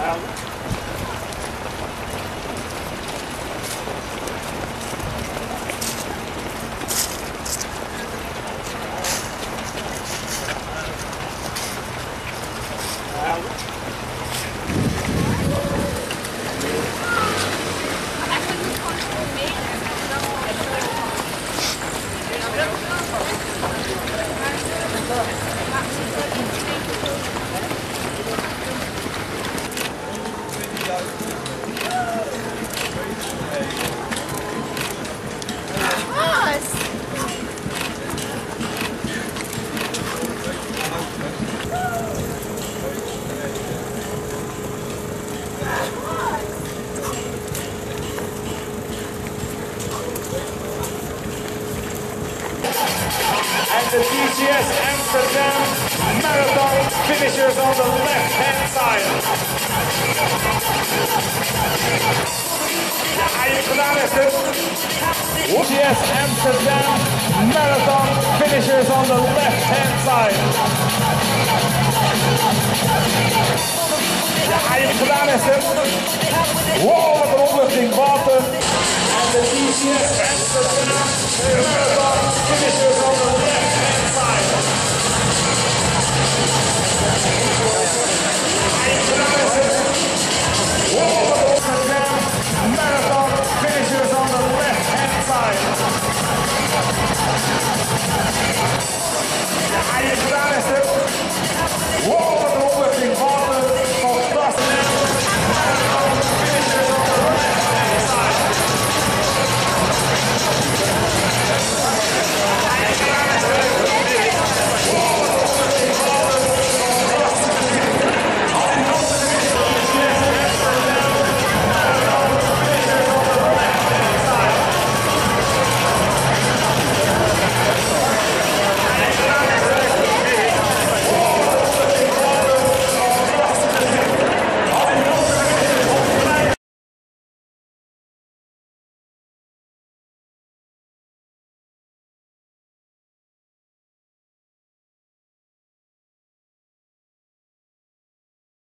amarelo. out. The TCS Amsterdam Marathon finishers on the left-hand side. Je gedaan Esther? TCS Amsterdam Marathon finishers on the left-hand side. Ga je gedaan? Wow, wat een opluchting, water. En de TCS Amsterdam